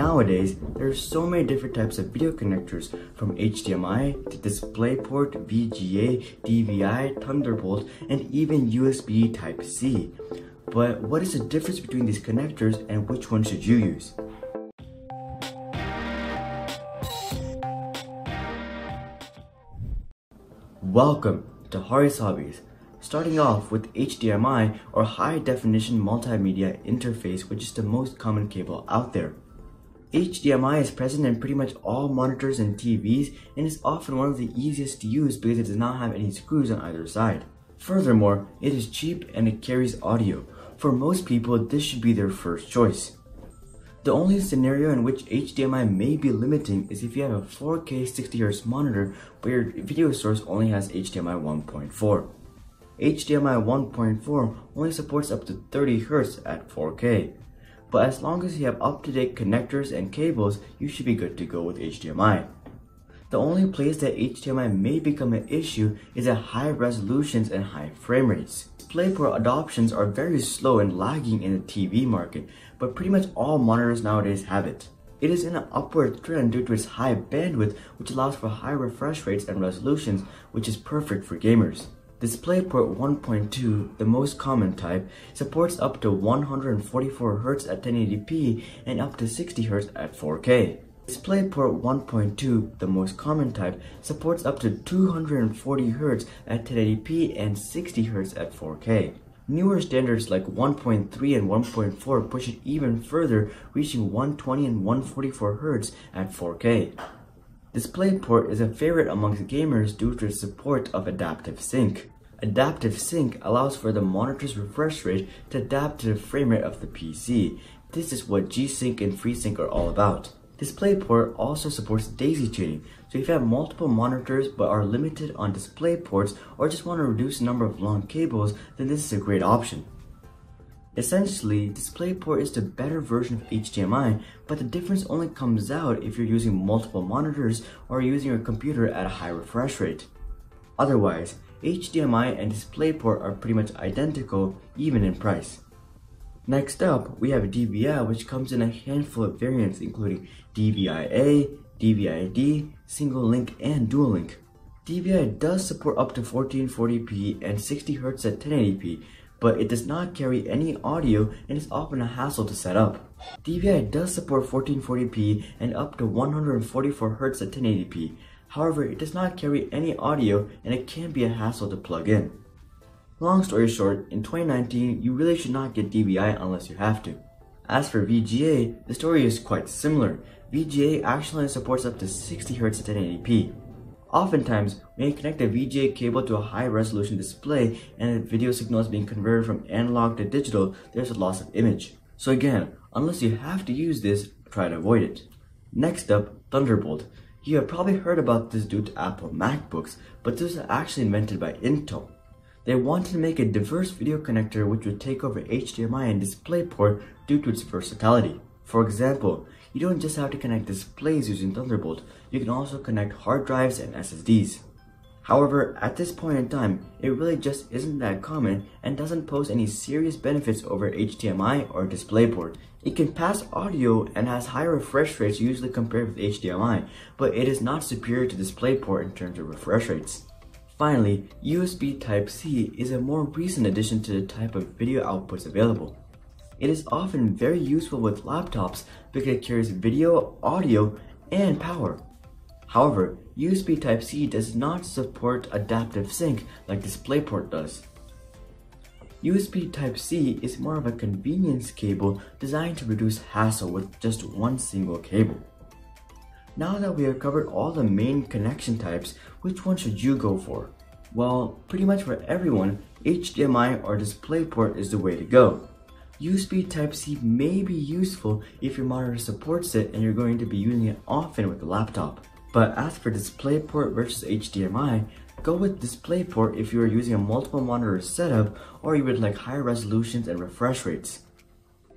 Nowadays, there are so many different types of video connectors from HDMI to DisplayPort, VGA, DVI, Thunderbolt, and even USB Type-C. But what is the difference between these connectors and which one should you use? Welcome to Hari's Hobbies. Starting off with HDMI or High Definition Multimedia Interface which is the most common cable out there. HDMI is present in pretty much all monitors and TVs and is often one of the easiest to use because it does not have any screws on either side. Furthermore, it is cheap and it carries audio. For most people, this should be their first choice. The only scenario in which HDMI may be limiting is if you have a 4K 60Hz monitor but your video source only has HDMI 1.4. HDMI 1.4 only supports up to 30Hz at 4K. But as long as you have up-to-date connectors and cables, you should be good to go with HDMI. The only place that HDMI may become an issue is at high resolutions and high frame rates. DisplayPort adoptions are very slow and lagging in the TV market, but pretty much all monitors nowadays have it. It is in an upward trend due to its high bandwidth, which allows for high refresh rates and resolutions, which is perfect for gamers. DisplayPort 1.2, the most common type, supports up to 144Hz at 1080p and up to 60Hz at 4K. DisplayPort 1.2, the most common type, supports up to 240Hz at 1080p and 60Hz at 4K. Newer standards like 1.3 and 1.4 push it even further, reaching 120 and 144Hz at 4K. DisplayPort is a favorite amongst gamers due to its support of Adaptive Sync. Adaptive Sync allows for the monitor's refresh rate to adapt to the frame rate of the PC. This is what G-Sync and FreeSync are all about. DisplayPort also supports daisy chaining, so if you have multiple monitors but are limited on display ports or just want to reduce the number of long cables, then this is a great option. Essentially, DisplayPort is the better version of HDMI, but the difference only comes out if you're using multiple monitors or using your computer at a high refresh rate. Otherwise, HDMI and DisplayPort are pretty much identical, even in price. Next up, we have DVI which comes in a handful of variants including DVI-A, DVI-D, single link, and dual link. DVI does support up to 1440p and 60Hz at 1080p, but it does not carry any audio and is often a hassle to set up. DVI does support 1440p and up to 144Hz at 1080p, however it does not carry any audio and it can be a hassle to plug in. Long story short, in 2019, you really should not get DVI unless you have to. As for VGA, the story is quite similar. VGA actually supports up to 60Hz at 1080p. Oftentimes, when you connect a VGA cable to a high resolution display and the video signal is being converted from analog to digital, there's a loss of image. So again, unless you have to use this, try to avoid it. Next up, Thunderbolt. You have probably heard about this due to Apple MacBooks, but this was actually invented by Intel. They wanted to make a diverse video connector which would take over HDMI and DisplayPort due to its versatility. For example, you don't just have to connect displays using Thunderbolt, you can also connect hard drives and SSDs. However, at this point in time, it really just isn't that common and doesn't pose any serious benefits over HDMI or DisplayPort. It can pass audio and has higher refresh rates usually compared with HDMI, but it is not superior to DisplayPort in terms of refresh rates. Finally, USB Type-C is a more recent addition to the type of video outputs available. It is often very useful with laptops because it carries video, audio, and power. However, USB Type-C does not support adaptive sync like DisplayPort does. USB Type-C is more of a convenience cable designed to reduce hassle with just one single cable. Now that we have covered all the main connection types, which one should you go for? Well, pretty much for everyone, HDMI or DisplayPort is the way to go. USB Type-C may be useful if your monitor supports it and you're going to be using it often with the laptop. But as for DisplayPort versus HDMI, go with DisplayPort if you are using a multiple monitor setup or you would like higher resolutions and refresh rates.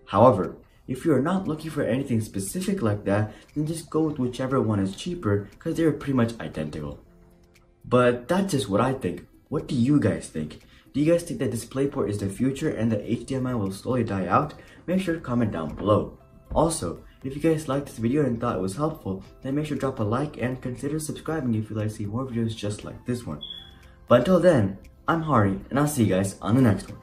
However, if you are not looking for anything specific like that, then just go with whichever one is cheaper because they're pretty much identical. But that's just what I think. What do you guys think? Do you guys think that DisplayPort is the future and that HDMI will slowly die out? Make sure to comment down below. Also, If you guys liked this video and thought it was helpful, then make sure to drop a like and consider subscribing if you'd like to see more videos just like this one. But until then, I'm Hari, and I'll see you guys on the next one.